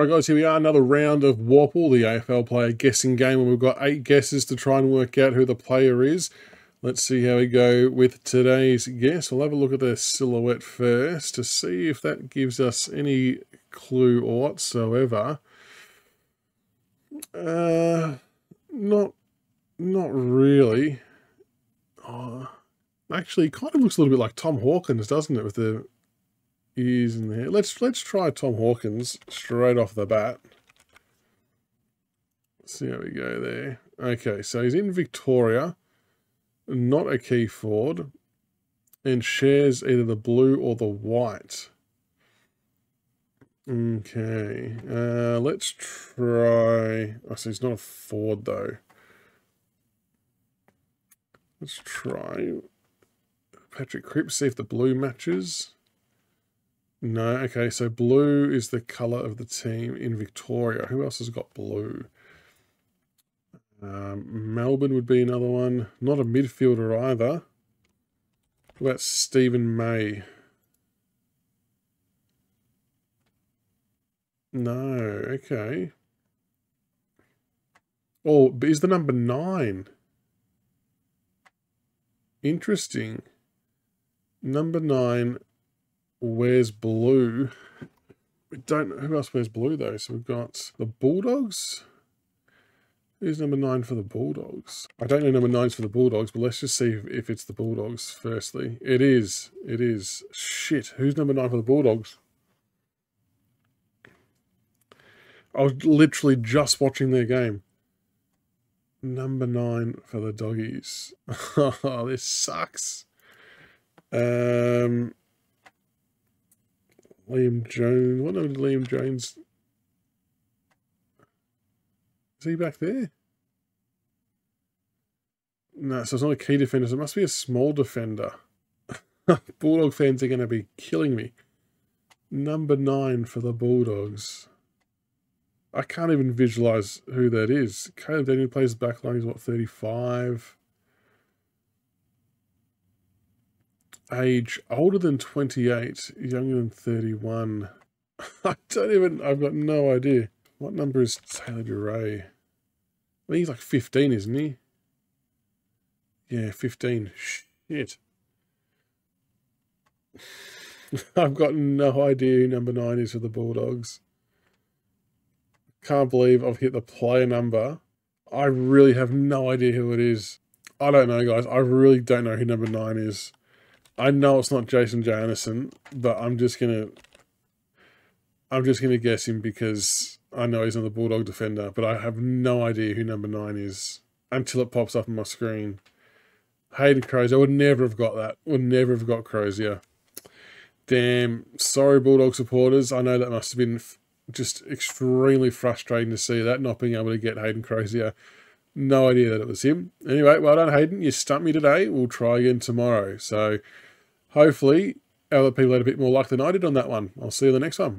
Right guys, here we are, another round of Worple, the AFL player guessing game, and we've got eight guesses to try and work out who the player is. Let's see how we go with today's guess. We'll have a look at the silhouette first to see if that gives us any clue whatsoever. Uh, not, not really. Oh, actually, kind of looks a little bit like Tom Hawkins, doesn't it, with the ears in there. Let's let's try Tom Hawkins straight off the bat. See how we go there. Okay, so he's in Victoria, not a key Ford, and shares either the blue or the white. Okay, uh, let's try. Oh, so he's not a Ford though. Let's try Patrick Cripps, see if the blue matches. No, okay, so blue is the colour of the team in Victoria. Who else has got blue? Um, Melbourne would be another one. Not a midfielder either. What about Steven May? No, okay. Oh, is the number nine? Interesting. Number nine wears blue. We don't know who else wears blue though? So we've got the Bulldogs. Who's number nine for the Bulldogs? I don't know number nine's for the Bulldogs, but let's just see if, if it's the Bulldogs firstly. It is. It is. Shit. Who's number nine for the Bulldogs? I was literally just watching their game. Number nine for the doggies. oh, this sucks. Um, Liam Jones. What number Liam Jones? Is he back there? No, so it's not a key defender. So it must be a small defender. Bulldog fans are going to be killing me. Number nine for the Bulldogs. I can't even visualize who that is. Caleb Daniel plays back line. He's what, 35? Age older than 28, younger than 31. I don't even, I've got no idea. What number is Taylor Duryea? I think he's like 15, isn't he? Yeah, 15. Shit. I've got no idea who number 9 is for the Bulldogs. Can't believe I've hit the player number. I really have no idea who it is. I don't know, guys. I really don't know who number 9 is. I know it's not Jason Johannisen, but I'm just gonna I'm just gonna guess him because I know he's on the Bulldog defender, but I have no idea who number nine is until it pops up on my screen. Hayden Crozier, I would never have got that. Would never have got Crozier. Damn, sorry Bulldog supporters. I know that must have been just extremely frustrating to see that, not being able to get Hayden Crozier. No idea that it was him. Anyway, well done, Hayden. You stumped me today. We'll try again tomorrow. So hopefully other people had a bit more luck than I did on that one. I'll see you in the next one.